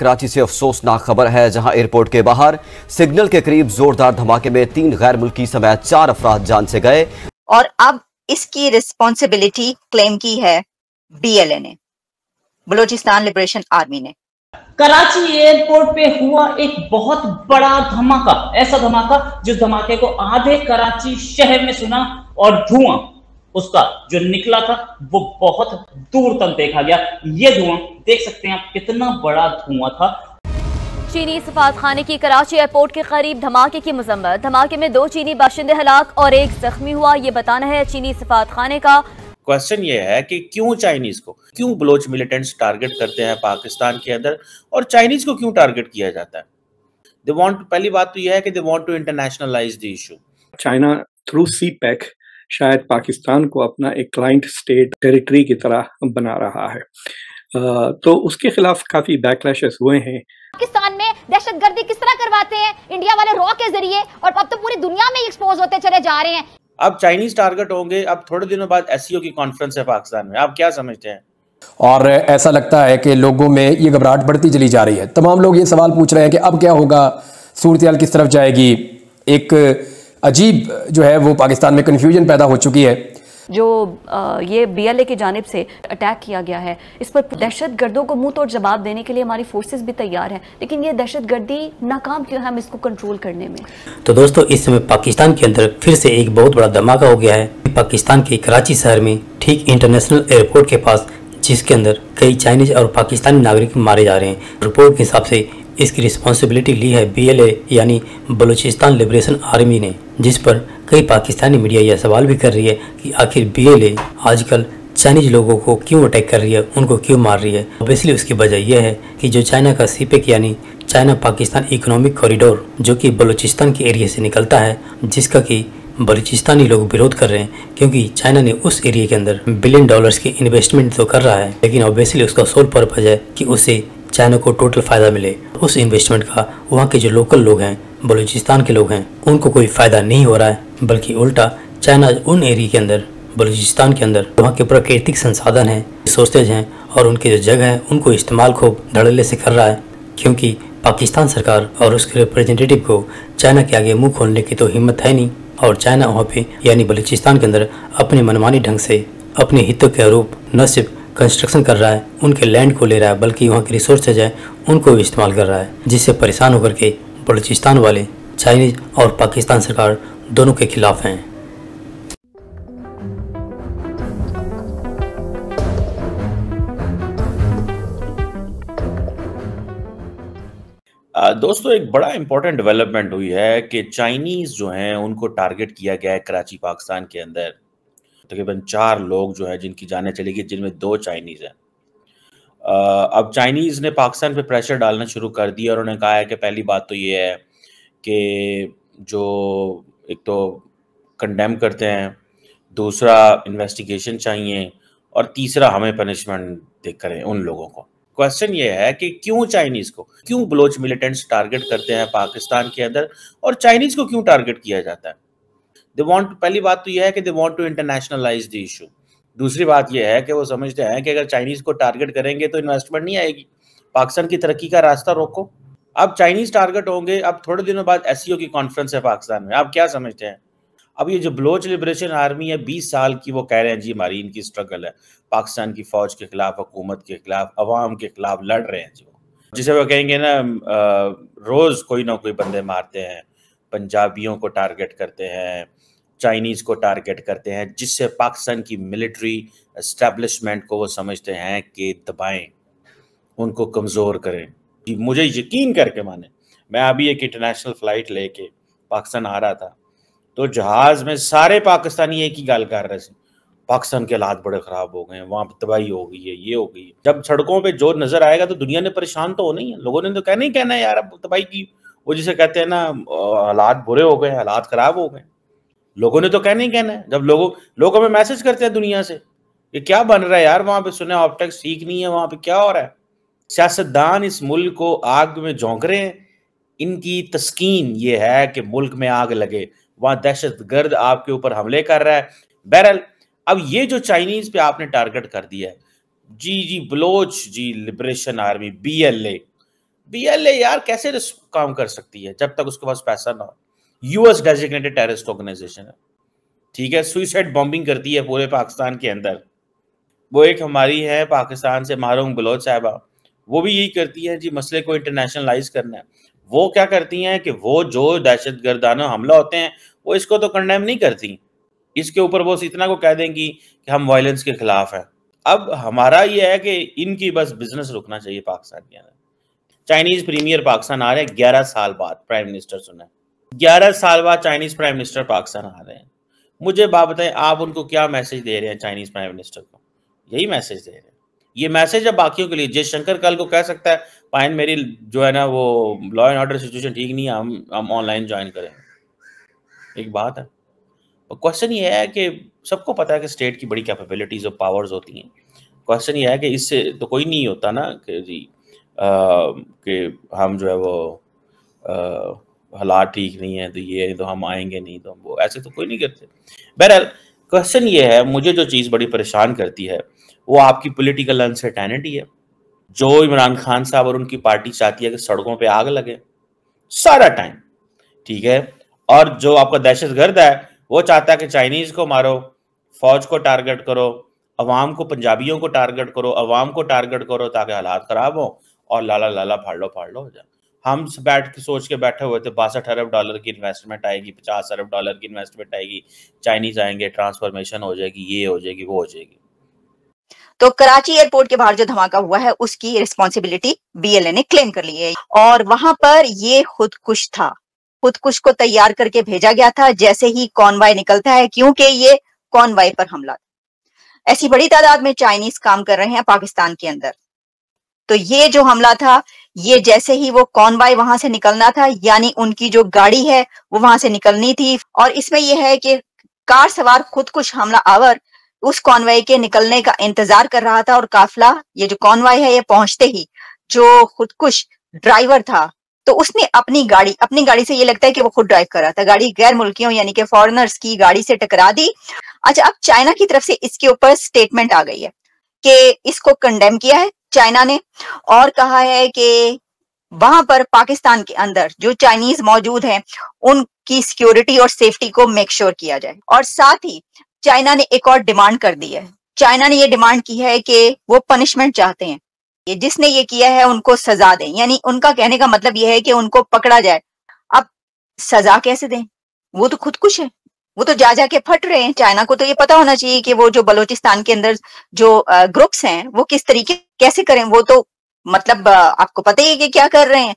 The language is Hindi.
कराची से अफसोसनाक खबर है जहाँ एयरपोर्ट के बाहर सिग्नल के करीब जोरदार धमाके में तीन गैर मुल्की समेत चार अफराद जान से गए। और अब इसकी रिस्पॉन्सिबिलिटी क्लेम की है बीएलए ने। बलूचिस्तान लिबरेशन आर्मी ने। कराची एयरपोर्ट पे हुआ एक बहुत बड़ा धमाका ऐसा धमाका जिस धमाके को आधे कराची शहर में सुना और धुआँ। उसका जो निकला था वो बहुत दूर तक देखा गया। ये धुआँ देख सकते हैं आप कितना बड़ा धुआँ था। चीनी सफात खाने की कराची एयरपोर्ट के करीब धमाके की मजम्मत। धमाके में दो चीनी बाशिंदे हलाक और एक जख्मी हुआ। ये बताना है चीनी सफात खाने का क्वेश्चन ये है कि क्यों चाइनीज़ को क्यों बलोच मिलिटेंट्स टारगेट करते हैं पाकिस्तान के अंदर और चाइनीज़ को क्यों टारगेट किया जाता है? दे वांट पहली बात तो यह है कि they want to internationalise the issue China through CPEC शायद पाकिस्तान को अपना एक क्लाइंट स्टेट टेरिटरी की तरह बना रहा है। तो उसके खिलाफ काफ़ी बैकलैशेस हुए हैं। पाकिस्तान में दहशतगर्दी किस तरह करवाते हैं? इंडिया वाले रॉ के ज़रिए और अब तो पूरी दुनिया में एक्सपोज होते चले जा रहे हैं। अब चाइनीज़ टारगेट होंगे अब थोड़े दिनों बाद एस e की कॉन्फ्रेंस है पाकिस्तान में। आप क्या समझते हैं? और ऐसा लगता है कि लोगों में ये घबराहट बढ़ती चली जा रही है। तमाम लोग ये सवाल पूछ रहे हैं कि अब क्या होगा? सूरत किस तरफ़ जाएगी? एक अजीब जो है वो पाकिस्तान में कन्फ्यूज़न पैदा हो चुकी है। जो ये बीएलए की जानब से अटैक किया गया है इस पर दहशत गर्दों को मुँह तोड़ जवाब देने के लिए हमारी फोर्सेस भी तैयार हैं लेकिन ये दहशत गर्दी नाकाम क्यों है हम इसको कंट्रोल करने में? तो दोस्तों इस समय पाकिस्तान के अंदर फिर से एक बहुत बड़ा धमाका हो गया है। पाकिस्तान के कराची शहर में ठीक इंटरनेशनल एयरपोर्ट के पास जिसके अंदर कई चाइनीज़ और पाकिस्तानी नागरिक मारे जा रहे हैं। रिपोर्ट के हिसाब से इसकी रिस्पॉन्सिबिलिटी ली है बीएलए यानी बलूचिस्तान लिबरेशन आर्मी ने, जिस पर कई पाकिस्तानी मीडिया यह सवाल भी कर रही है कि आखिर बीएलए आजकल चाइनीज़ लोगों को क्यों अटैक कर रही है, उनको क्यों मार रही है? ऑब्वियसली उसकी वजह यह है कि जो चाइना का सीपेक यानी चाइना पाकिस्तान इकोनॉमिक कॉरिडोर जो कि बलूचिस्तान के एरिया से निकलता है, जिसका कि बलूचिस्तानी लोग विरोध कर रहे हैं, क्योंकि चाइना ने उस एरिया के अंदर बिलियन डॉलर्स की इन्वेस्टमेंट तो कर रहा है, लेकिन ऑब्वियसली उसका सोल पर्पज है कि उसे चाइना को टोटल फ़ायदा मिले। उस इन्वेस्टमेंट का वहाँ के जो लोकल लोग हैं, बलूचिस्तान के लोग हैं, उनको कोई फ़ायदा नहीं हो रहा है, बल्कि उल्टा चाइना उन एरिया के अंदर, बलूचिस्तान के अंदर वहाँ के प्राकृतिक संसाधन हैं रिसोर्सेज हैं, और उनके जो जगह है, उनको इस्तेमाल खूब धड़ल्ले से कर रहा है। क्योंकि पाकिस्तान सरकार और उसके रिप्रेजेंटेटिव को चाइना के आगे मुँह खोलने की तो हिम्मत है नहीं, और चाइना वहाँ पे, यानी बलूचिस्तान के अंदर, अपने मनमानी ढंग से, अपने हितों के आरोप न सिर्फ़ कंस्ट्रक्शन कर रहा है, उनके लैंड को ले रहा है, बल्कि वहाँ के रिसोर्सेज है, उनको भी इस्तेमाल कर रहा है, जिससे परेशान होकर के बलूचिस्तान वाले, चाइनीज़ और पाकिस्तान सरकार दोनों के खिलाफ हैं। दोस्तों, एक बड़ा इंपॉर्टेंट डेवलपमेंट हुई है कि चाइनीज़ जो हैं, उनको टारगेट किया गया है कराची, पाकिस्तान के अंदर। तकरीबन चार लोग जो है जिनकी जाने चली गई जिनमें दो चाइनीज़ हैं। अब चाइनीज़ ने पाकिस्तान पे प्रेशर डालना शुरू कर दिया और उन्होंने कहा है कि पहली बात तो ये है कि जो एक तो कंडेम करते हैं, दूसरा इन्वेस्टिगेशन चाहिए और तीसरा हमें पनिशमेंट दे करें उन लोगों को। क्वेश्चन ये है कि क्यों चाइनीज़ को? क्यों बलोच मिलिटेंट्स टारगेट करते हैं पाकिस्तान के अंदर और चाइनीज़ को क्यों टारगेट किया जाता है? दे वांट पहली बात तो यह है कि they want to internationalise the issue दूसरी बात यह है कि वो समझते हैं कि अगर चाइनीज़ को टारगेट करेंगे तो इन्वेस्टमेंट नहीं आएगी। पाकिस्तान की तरक्की का रास्ता रोको। अब चाइनीज़ टारगेट होंगे, अब थोड़े दिनों बाद एस की कॉन्फ्रेंस है पाकिस्तान में। आप क्या समझते हैं? अब ये जो बलोच लिबरेशन आर्मी है, बीस साल की वो कह रहे हैं, जी, हमारी इनकी स्ट्रगल है। पाकिस्तान की फौज के खिलाफ, हुकूमत के खिलाफ, अवाम के खिलाफ लड़ रहे हैं जी वो। जिसे वो कहेंगे ना रोज कोई ना कोई बंदे मारते हैं। पंजाबियों को टारगेट करते हैं चाइनीज़ को टारगेट करते हैं, जिससे पाकिस्तान की मिलिट्री एस्टेब्लिशमेंट को वो समझते हैं कि दबाएँ, उनको कमज़ोर करें। कि मुझे यकीन करके माने, मैं अभी एक इंटरनेशनल फ़्लाइट लेके पाकिस्तान आ रहा था तो जहाज़ में सारे पाकिस्तानी एक ही गाल कर रहे थे। पाकिस्तान के हालात बड़े ख़राब हो गए हैं वहाँ पर तबाही हो गई है, ये हो गई है। जब सड़कों पे जो नज़र आएगा तो दुनिया ने परेशान तो होना ही है। लोगों ने तो कहना ही कहना है, यार, अब तबाही की वो जिसे कहते हैं ना हालात बुरे हो गए, हालात ख़राब हो गए। लोगों ने तो कहना ही कहना है? जब लोगों, लोग हमें मैसेज करते हैं दुनिया से ये क्या बन रहा है यार वहाँ पे? सुने ऑप्टेक्स ठीक नहीं है वहाँ पे, क्या हो रहा है? सियासतदान इस मुल्क को आग में झोंक रहे हैं। इनकी तस्कीन ये है कि मुल्क में आग लगे। वहाँ दहशत गर्द आपके ऊपर हमले कर रहा है। बहरल अब ये जो चाइनीज़ पे आपने टारगेट कर दिया है, जी जी बलोच जी liberation army B L A BLA यार कैसे काम कर सकती है जब तक उसके पास पैसा ना हो? यूएस डेजिग्नेटेड टेररिस्ट ऑर्गेनाइजेशन है। ठीक है सुइसाइड बॉम्बिंग करती है पूरे पाकिस्तान के अंदर। वो एक हमारी है, पाकिस्तान से मारूम बलोच साहबा। वो भी यही करती है, जी मसले को इंटरनेशनलाइज करना है। वो क्या करती हैं कि वो जो दहशत गर्दाना हमला होते हैं, वो इसको तो कंडेम नहीं करती। इसके ऊपर वो इतना को कह देंगी कि हम वायलेंस के खिलाफ हैं। अब हमारा ये है कि इनकी बस बिज़नेस रुकना चाहिए पाकिस्तान के अंदर। चाइनीज़ प्रीमियर पाकिस्तान आ रहे हैं ग्यारह साल बाद प्राइम मिनिस्टर सुने ग्यारह साल बाद चाइनीज़ प्राइम मिनिस्टर पाकिस्तान आ रहे हैं। मुझे बात बताएँ, आप उनको क्या मैसेज दे रहे हैं चाइनीज़ प्राइम मिनिस्टर को? यही मैसेज दे रहे हैं। ये मैसेज है बाकियों के लिए। जयशंकर कल को कह सकता है पाइन मेरी जो है ना वो लॉ एंड ऑर्डर सिचुएशन ठीक नहीं है, हम हम ऑनलाइन ज्वाइन करें। एक बात है। क्वेश्चन ये है कि सबको पता है कि स्टेट की बड़ी कैपेबिलिटीज और पावर्स होती हैं। क्वेश्चन ये है कि इससे तो कोई नहीं होता ना कि जी कि हम जो है वो हालात ठीक नहीं है तो ये तो हम आएँगे नहीं तो हम वो, ऐसे तो कोई नहीं करते। बहरहाल क्वेश्चन ये है, मुझे जो चीज़ बड़ी परेशान करती है, वो आपकी पॉलिटिकल अनसर्टेनिटी है। जो इमरान खान साहब और उनकी पार्टी चाहती है कि सड़कों पे आग लगे, सारा टाइम ठीक है? और जो आपका दहशत गर्द है, वो चाहता है कि चाइनीज़ को मारो, फौज को टारगेट करो, अवाम को, पंजाबियों को टारगेट करो, अवाम को टारगेट करो, ताकि हालात खराब हो। और लाला लाला फाड़ लो फाड़ लो हो जाए हम बैठ के सोच के बैठे हुए थे, बासठ अरब डॉलर की इन्वेस्टमेंट आएगी, पचास अरब डॉलर की इन्वेस्टमेंट आएगी चाइनीज़ आएँगे ट्रांसफॉर्मेशन हो जाएगी, ये हो जाएगी, वो हो जाएगी। तो कराची एयरपोर्ट के बाहर जो धमाका हुआ है, उसकी रिस्पॉन्सिबिलिटी बीएलए ने क्लेम कर ली है। और वहाँ पर ये खुद कुछ था। खुद कुछ को तैयार करके भेजा गया था, जैसे ही कॉनवाई निकलता है, क्योंकि ये कॉनवाई पर हमला ऐसी बड़ी तादाद में चाइनीज़ काम कर रहे हैं पाकिस्तान के अंदर। तो ये जो हमला था, ये जैसे ही वो कॉनवाई वहाँ से निकलना था, यानी उनकी जो गाड़ी है, वो वहाँ से निकलनी थी। और इसमें यह है कि कार सवार खुद कुछ हमला आवर उस कॉनवाई के निकलने का इंतज़ार कर रहा था और काफिला, ये जो कॉनवाई है, ये पहुँचते ही जो खुद कुछ ड्राइवर था तो उसने अपनी गाड़ी अपनी गाड़ी से ये लगता है कि वो खुद ड्राइव कर रहा था। गाड़ी गैर मुल्कियों यानी कि फॉरेनर्स की गाड़ी से टकरा दी। अच्छा अब चाइना की तरफ़ से इसके ऊपर स्टेटमेंट आ गई है कि इसको कंडेम किया है। चाइना ने और कहा है कि वहाँ पर पाकिस्तान के अंदर जो चाइनीज़ मौजूद हैं, उनकी सिक्योरिटी और सेफ्टी को मेक श्योर किया जाए। और साथ ही चाइना ने एक और डिमांड कर दी है। चाइना ने ये डिमांड की है कि वो पनिशमेंट चाहते हैं। ये जिसने ये किया है, उनको सजा दें। यानी उनका कहने का मतलब यह है कि उनको पकड़ा जाए। अब सजा कैसे दें? वो तो खुद कुछ है। वो तो जा जाके फट रहे हैं। चाइना को तो ये पता होना चाहिए कि वो जो बलोचिस्तान के अंदर जो ग्रुप्स हैं, वो किस तरीके, कैसे करें? वो तो मतलब आपको पता ही है कि क्या कर रहे हैं।